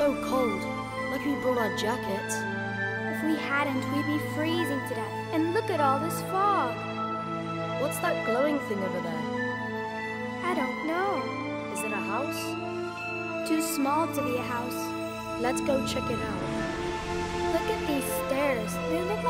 so cold. Lucky we brought our jackets. If we hadn't, we'd be freezing to death. And look at all this fog. What's that glowing thing over there? I don't know. Is it a house? Too small to be a house. Let's go check it out. Look at these stairs. They look like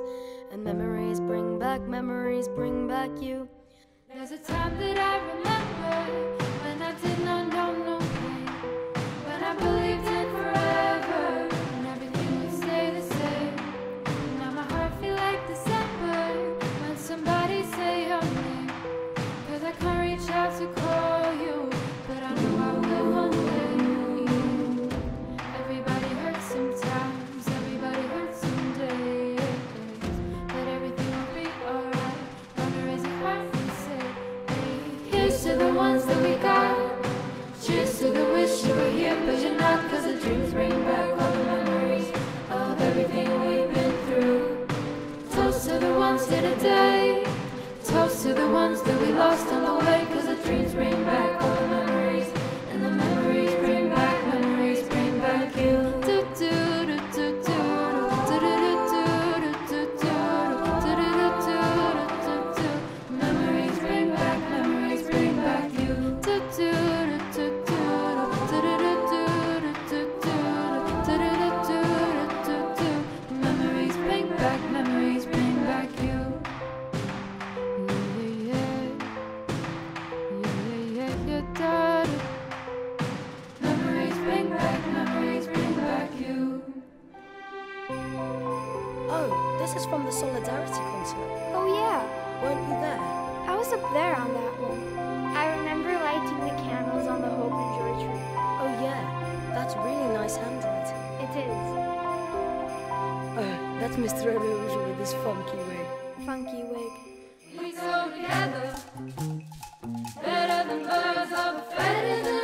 memories, and memories bring back memories, bring back you. There's a time that I remember when I did not know no pain, when I believed. left Mr. Illusion with his funky wig. Funky wig. We go together, better than birds of a feather.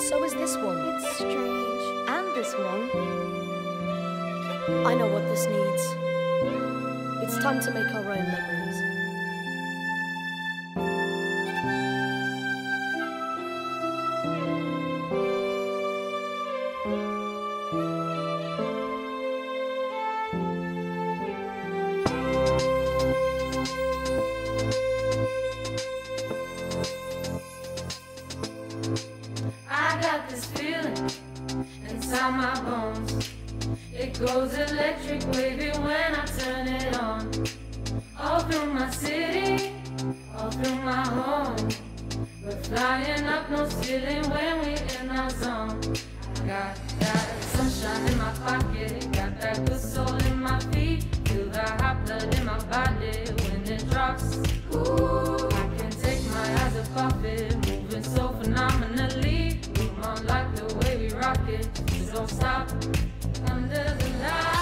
and so is this one. It's strange. And this one. I know what this needs. It's time to make our own memories. This feeling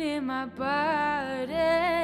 in my body.